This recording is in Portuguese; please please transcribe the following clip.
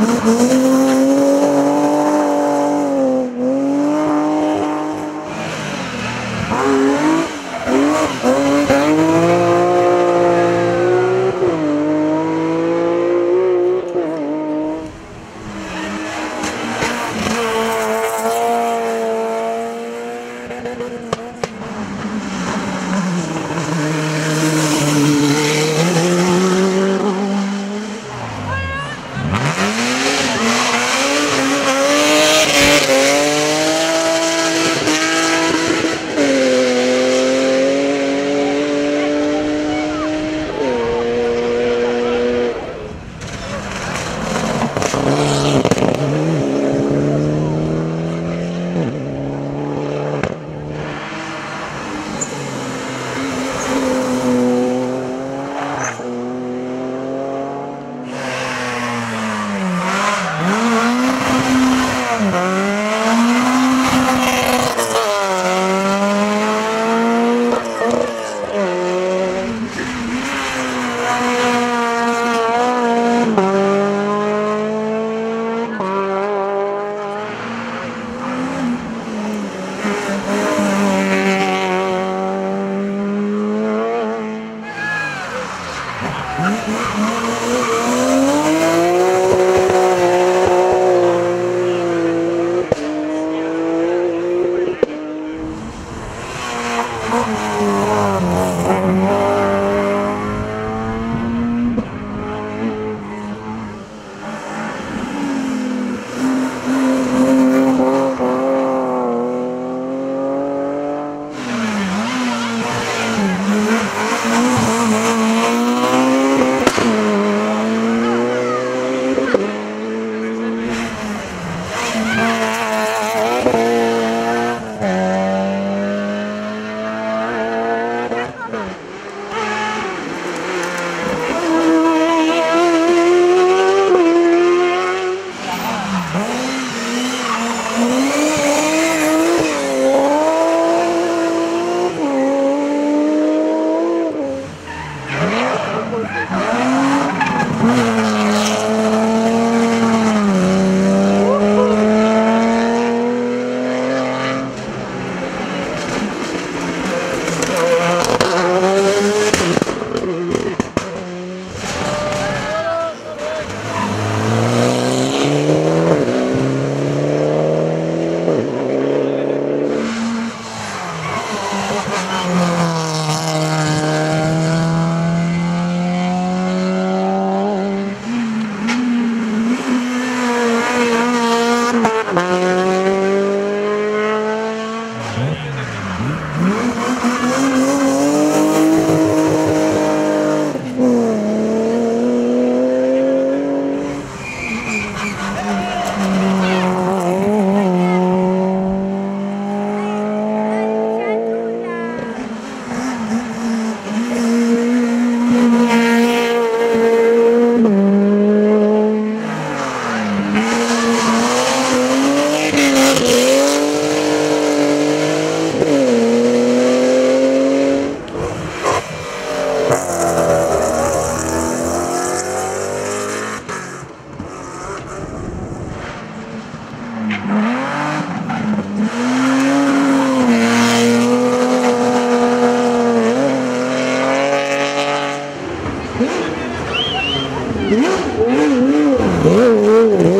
Oh. Oh, Né? Oh,